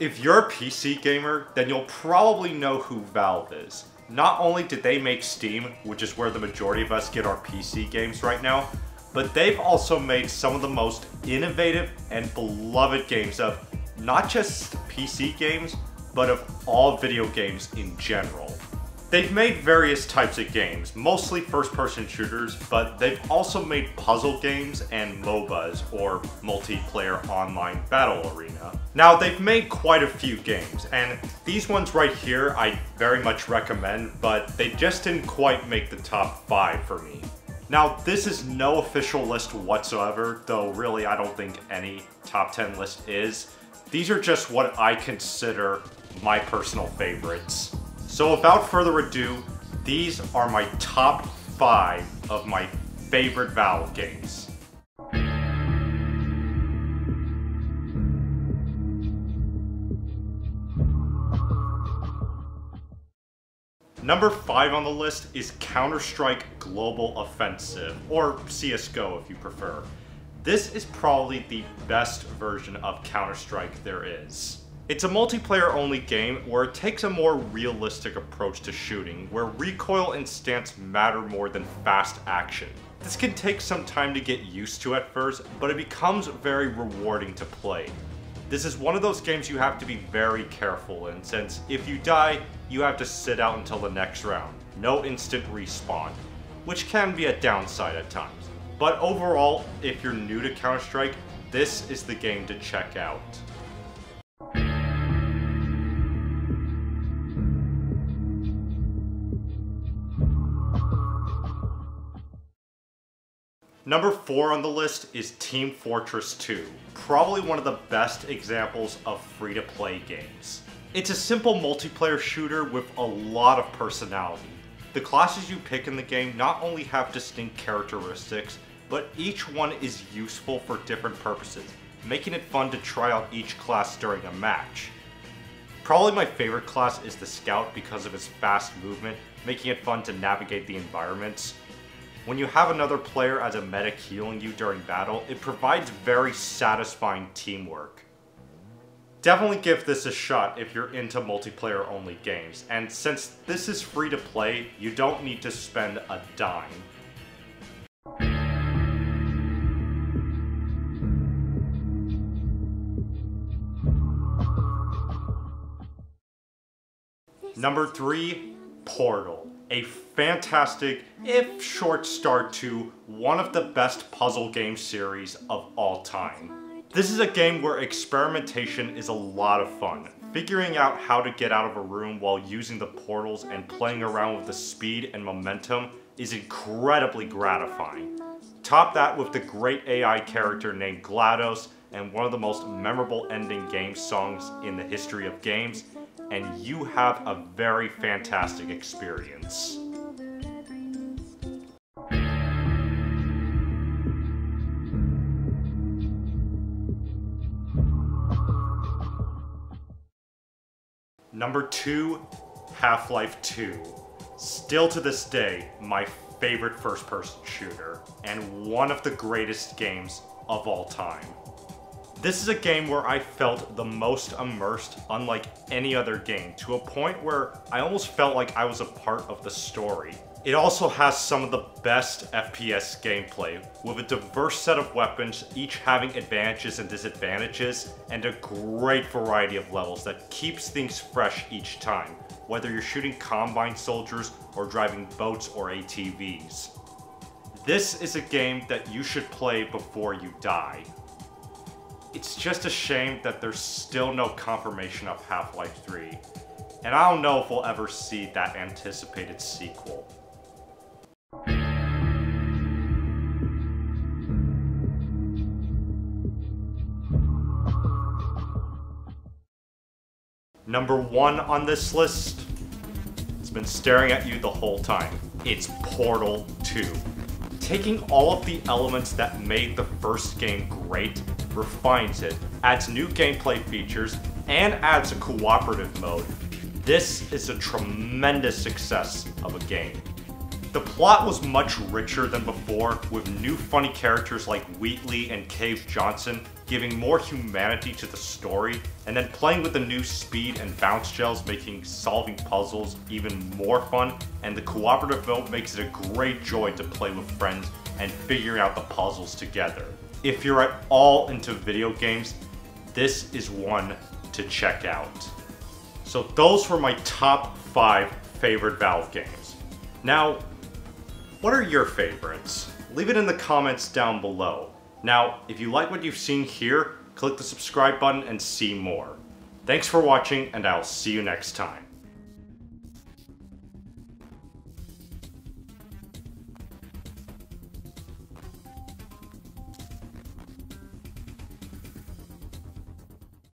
If you're a PC gamer, then you'll probably know who Valve is. Not only did they make Steam, which is where the majority of us get our PC games right now, but they've also made some of the most innovative and beloved games of not just PC games, but of all video games in general. They've made various types of games, mostly first-person shooters, but they've also made puzzle games and MOBAs, or multiplayer online battle arena. Now, they've made quite a few games, and these ones right here I very much recommend, but they just didn't quite make the top 5 for me. Now, this is no official list whatsoever, though really I don't think any top 10 list is. These are just what I consider my personal favorites. So without further ado, these are my top 5 of my favorite Valve games. Number 5 on the list is Counter-Strike Global Offensive, or CSGO if you prefer. This is probably the best version of Counter-Strike there is. It's a multiplayer only game where it takes a more realistic approach to shooting, where recoil and stance matter more than fast action. This can take some time to get used to at first, but it becomes very rewarding to play. This is one of those games you have to be very careful in, since if you die, you have to sit out until the next round. No instant respawn, which can be a downside at times. But overall, if you're new to Counter-Strike, this is the game to check out. Number 4 on the list is Team Fortress 2, probably one of the best examples of free-to-play games. It's a simple multiplayer shooter with a lot of personality. The classes you pick in the game not only have distinct characteristics, but each one is useful for different purposes, making it fun to try out each class during a match. Probably my favorite class is the Scout because of its fast movement, making it fun to navigate the environments, when you have another player as a medic healing you during battle, it provides very satisfying teamwork. Definitely give this a shot if you're into multiplayer only games, and since this is free to play, you don't need to spend a dime. Number 3, Portal a fantastic, if short start to one of the best puzzle game series of all time. This is a game where experimentation is a lot of fun. Figuring out how to get out of a room while using the portals and playing around with the speed and momentum is incredibly gratifying. Top that with the great AI character named GLaDOS and one of the most memorable ending game songs in the history of games, and you have a very fantastic experience. Number 2, Half-Life 2. Still to this day, my favorite first-person shooter, and one of the greatest games of all time. This is a game where I felt the most immersed unlike any other game, to a point where I almost felt like I was a part of the story. It also has some of the best FPS gameplay, with a diverse set of weapons, each having advantages and disadvantages, and a great variety of levels that keeps things fresh each time, whether you're shooting Combine soldiers or driving boats or ATVs. This is a game that you should play before you die. It's just a shame that there's still no confirmation of Half-Life 3, and I don't know if we'll ever see that anticipated sequel. Number one on this list, it's been staring at you the whole time. It's Portal 2. Taking all of the elements that made the first game great refines it, adds new gameplay features, and adds a cooperative mode. This is a tremendous success of a game. The plot was much richer than before, with new funny characters like Wheatley and Cave Johnson giving more humanity to the story, and then playing with the new speed and bounce gels making solving puzzles even more fun, and the cooperative mode makes it a great joy to play with friends and figuring out the puzzles together. If you're at all into video games, this is one to check out. So those were my top 5 favorite Valve games. Now, what are your favorites? Leave it in the comments down below. Now, if you like what you've seen here, click the subscribe button and see more. Thanks for watching, and I'll see you next time.